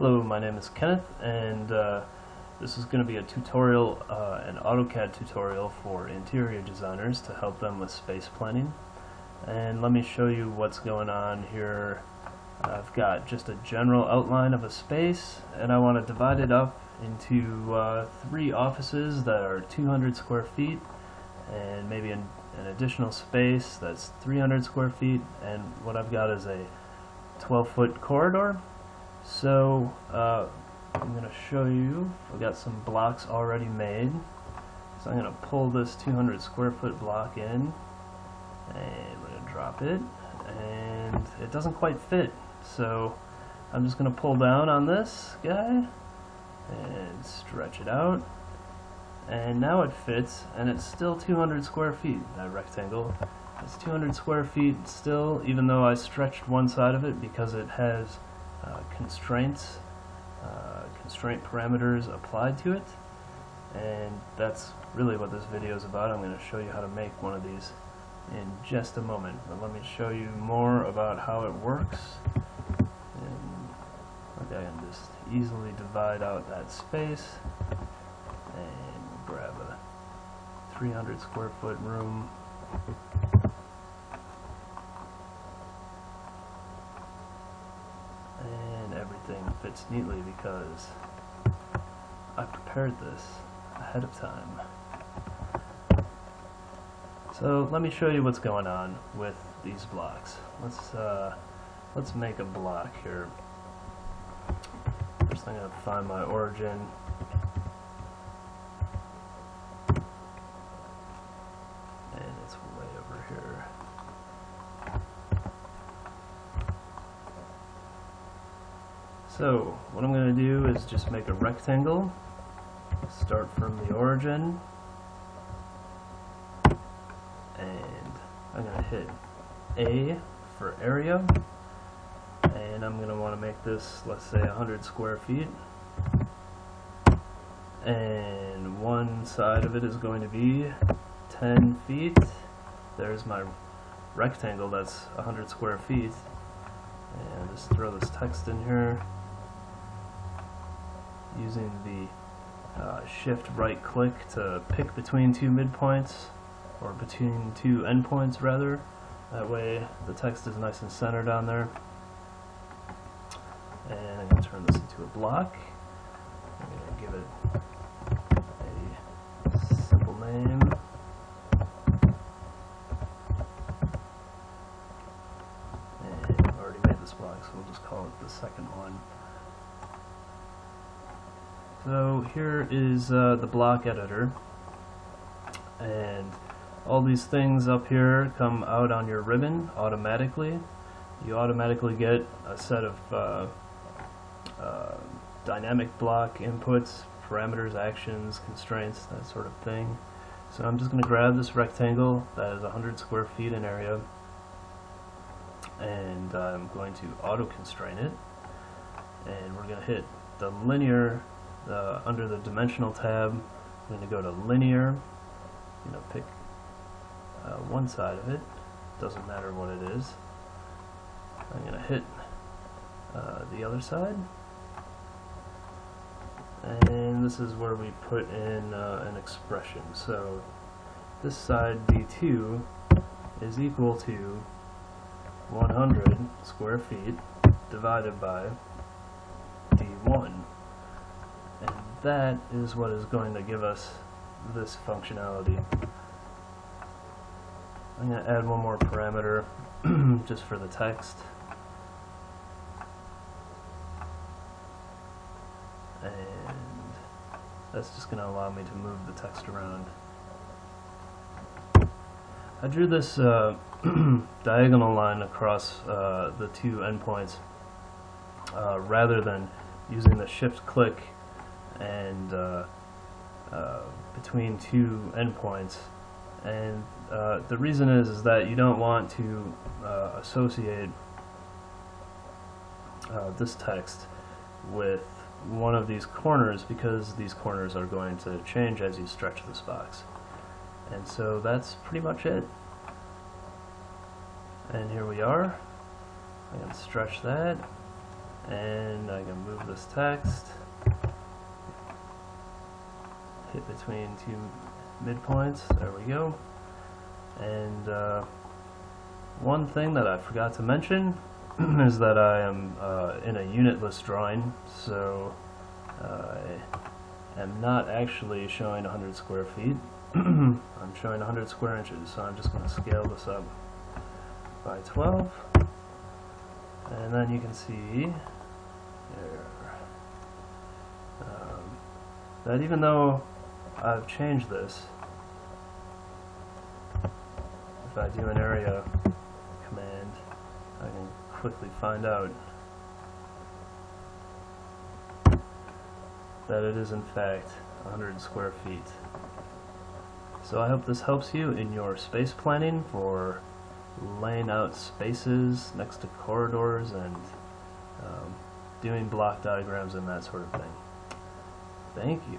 Hello, my name is Kenneth, and uh, this is going to be a tutorial, uh, an AutoCAD tutorial for interior designers to help them with space planning. And let me show you what's going on here. I've got just a general outline of a space, and I want to divide it up into uh, three offices that are 200 square feet, and maybe an, an additional space that's 300 square feet, and what I've got is a 12 foot corridor so uh, I'm going to show you, I've got some blocks already made. So I'm going to pull this 200 square foot block in and I'm going to drop it and it doesn't quite fit. So I'm just going to pull down on this guy and stretch it out and now it fits and it's still 200 square feet, that rectangle. It's 200 square feet still even though I stretched one side of it because it has uh, constraints, uh, constraint parameters applied to it. And that's really what this video is about. I'm going to show you how to make one of these in just a moment. But let me show you more about how it works. And okay, I can just easily divide out that space and grab a 300 square foot room neatly because I prepared this ahead of time. So let me show you what's going on with these blocks. Let's uh, let's make a block here. First I'm going to find my origin So, what I'm going to do is just make a rectangle, start from the origin, and I'm going to hit A for area, and I'm going to want to make this, let's say, 100 square feet, and one side of it is going to be 10 feet. There's my rectangle that's 100 square feet, and just throw this text in here using the uh, shift right click to pick between two midpoints or between two endpoints rather. That way the text is nice and centered on there. And I'm going to turn this into a block. I'm going to give it a simple name. And I've already made this block so we'll just call it the second one so here is uh, the block editor and all these things up here come out on your ribbon automatically. You automatically get a set of uh, uh, dynamic block inputs, parameters, actions, constraints, that sort of thing. So I'm just going to grab this rectangle that is 100 square feet in area and I'm going to auto constrain it and we're going to hit the linear uh, under the dimensional tab, I'm going to go to linear, you know, pick uh, one side of it, doesn't matter what it is. I'm going to hit uh, the other side, and this is where we put in uh, an expression. So this side D2 is equal to 100 square feet divided by D1 that is what is going to give us this functionality. I'm going to add one more parameter just for the text. And that's just going to allow me to move the text around. I drew this uh, diagonal line across uh, the two endpoints uh, rather than using the shift click and uh, uh, between two endpoints. And uh, the reason is, is that you don't want to uh, associate uh, this text with one of these corners because these corners are going to change as you stretch this box. And so that's pretty much it. And here we are. I can stretch that and I can move this text, hit between two midpoints, there we go. And uh, one thing that I forgot to mention is that I am uh, in a unitless drawing, so I am not actually showing 100 square feet. I'm showing 100 square inches, so I'm just going to scale this up by 12. And then you can see there, um, that even though I've changed this, if I do an area command, I can quickly find out that it is in fact 100 square feet. So I hope this helps you in your space planning for laying out spaces next to corridors and um, doing block diagrams and that sort of thing. Thank you.